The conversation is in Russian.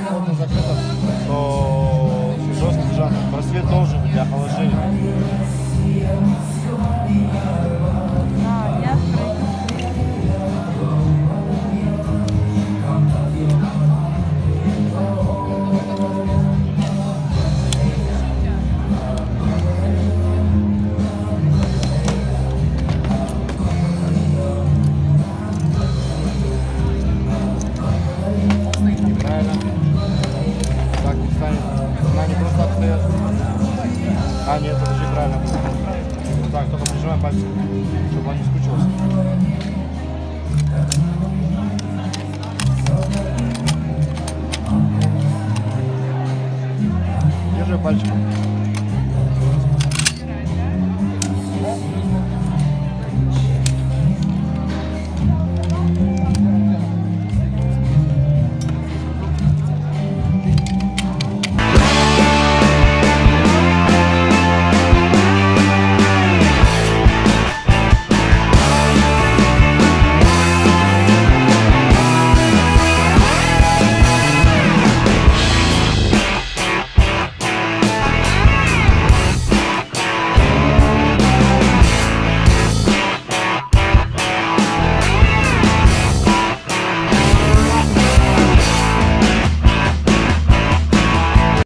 плотно закрыто, то жесткий сжат. Просвет должен быть для охлаждения. Правильно. А, нет, подожди, правильно. Вот Так, только прижимай пальцы, чтобы он не скучился. Держи пальчиком.